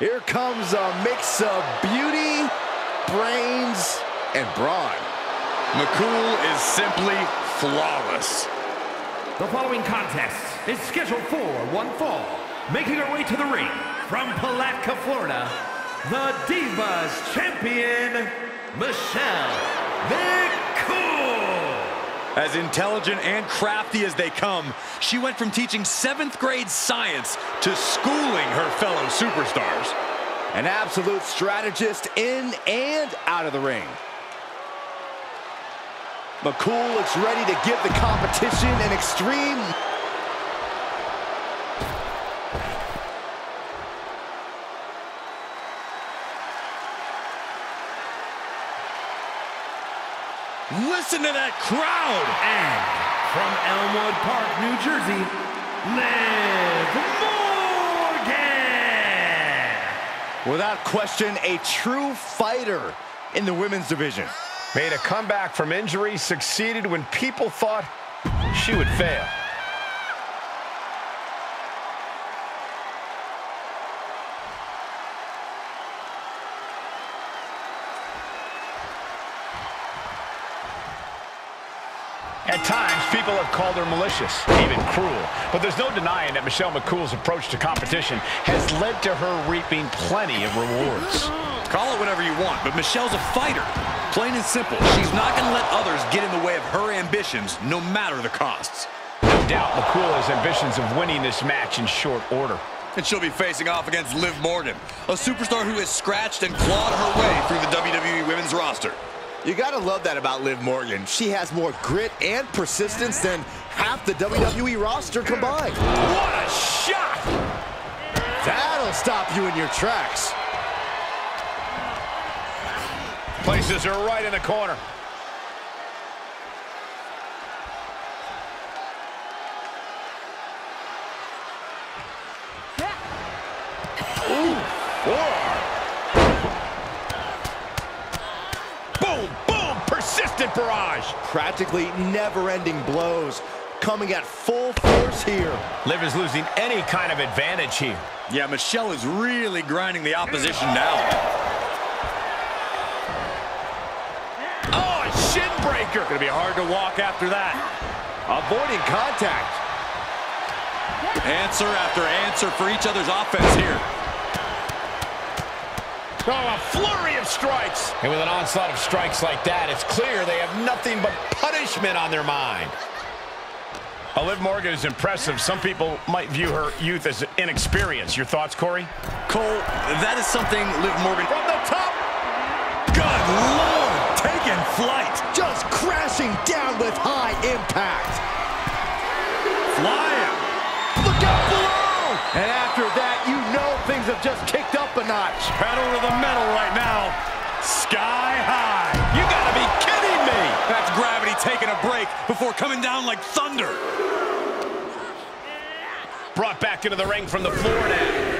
Here comes a mix of beauty, brains, and brawn. McCool is simply flawless. The following contest is scheduled for one fall. Making her way to the ring from Palatka, Florida, the Divas Champion, Michelle McCool. As intelligent and crafty as they come, she went from teaching seventh grade science to schooling her fellow superstars. An absolute strategist in and out of the ring. McCool looks ready to give the competition an extreme... Listen to that crowd! And from Elmwood Park, New Jersey, Liv Morgan. Without question, a true fighter in the women's division. Made a comeback from injury, succeeded when people thought she would fail. At times, people have called her malicious, even cruel. But there's no denying that Michelle McCool's approach to competition has led to her reaping plenty of rewards. Call it whatever you want, but Michelle's a fighter. Plain and simple, she's not going to let others get in the way of her ambitions, no matter the costs. No doubt McCool has ambitions of winning this match in short order. And she'll be facing off against Liv Morgan, a superstar who has scratched and clawed her way through the WWE Women's roster. You gotta love that about Liv Morgan. She has more grit and persistence than half the WWE roster combined. What a shot! That'll stop you in your tracks. Places her right in the corner. Boom, persistent barrage. Practically never-ending blows coming at full force here. Liv is losing any kind of advantage here. Yeah, Michelle is really grinding the opposition down. Oh, a shin breaker. Gonna be hard to walk after that. Avoiding contact. Answer after answer for each other's offense here. Oh, a flurry of strikes. And with an onslaught of strikes like that, it's clear they have nothing but punishment on their mind. Liv Morgan is impressive. Some people might view her youth as inexperienced. Your thoughts, Corey? Cole, that is something Liv Morgan... From the top. Good Lord! Taking flight! Just crashing down with high impact. Flying! Look out below! And after that, you know things have just kicked up a notch. Pedal to the metal right now. Sky high. You gotta be kidding me. That's gravity taking a break before coming down like thunder. Brought back into the ring from the floor now.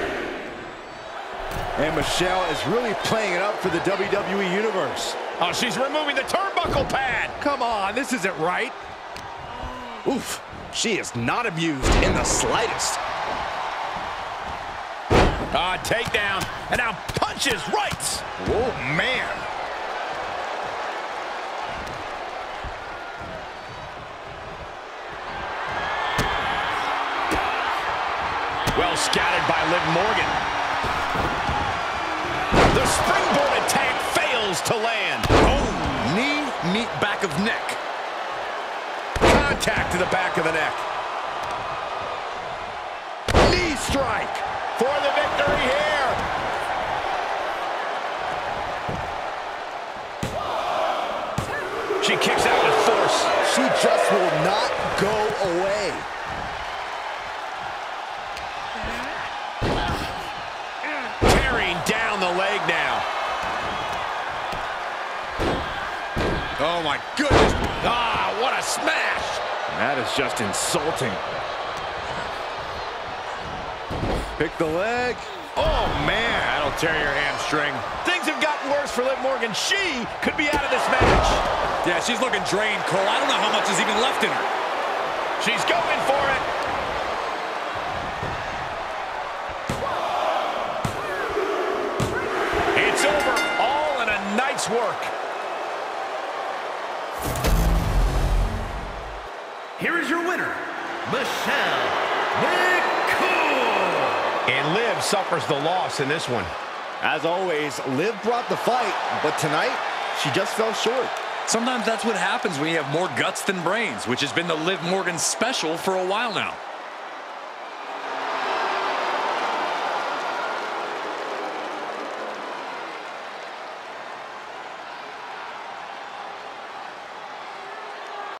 And Michelle is really playing it up for the WWE Universe. Oh, she's removing the turnbuckle pad. Come on, this isn't right. Oof, she is not abused in the slightest. Ah, takedown. And now punches right. Oh, man. Well scattered by Liv Morgan. The springboard attack fails to land. Oh, knee, meet back of neck. Contact to the back of the neck. Knee strike for the victory here. She kicks out with force. She just will not go away. Tearing down the leg now. Oh, my goodness. Ah, what a smash. That is just insulting. Pick the leg. Oh, man. That'll tear your hamstring. Things have gotten worse for Liv Morgan. She could be out of this match. Yeah, she's looking drained, Cole. I don't know how much is even left in her. She's going for it. It's over. All in a night's work. Here is your winner, Michelle. And Liv suffers the loss in this one. As always, Liv brought the fight, but tonight, she just fell short. Sometimes that's what happens when you have more guts than brains, which has been the Liv Morgan special for a while now.